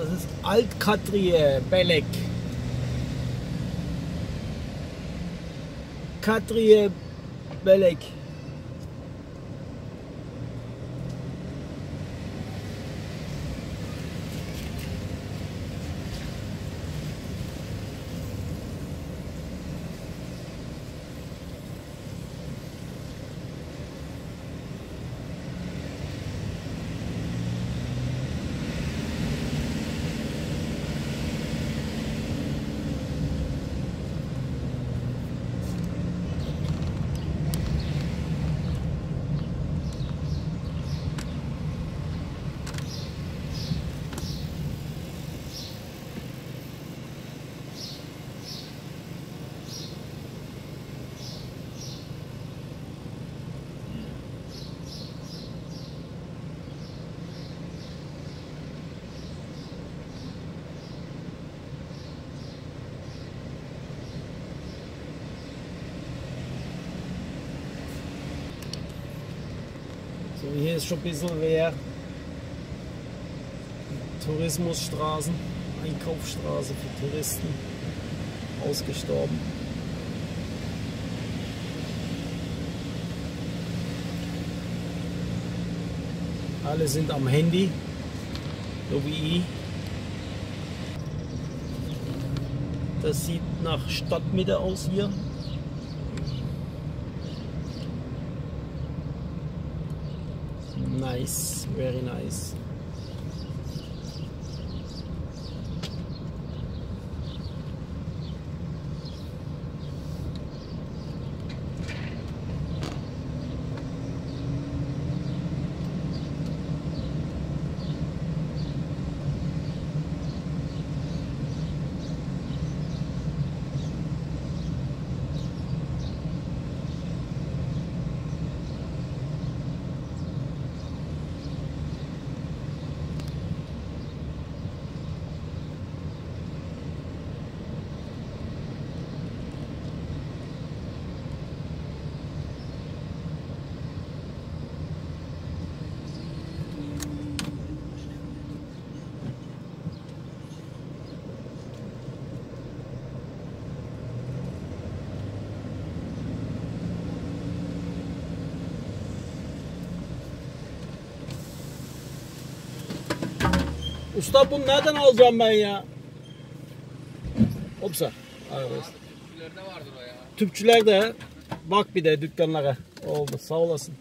Das ist Altkatrie, Belek. Katrie, Belek. So, hier ist schon ein bisschen leer. Tourismusstraßen, Einkaufsstraße für Touristen ausgestorben. Alle sind am Handy, so wie ich. Das sieht nach Stadtmitte aus hier. Nice, very nice. Usta bunu nereden alacağım ben ya? Opsa. Tüpçülerde vardır o ya. Tüpçülerde bak bir de dükkanlara. Oldu sağ olasın.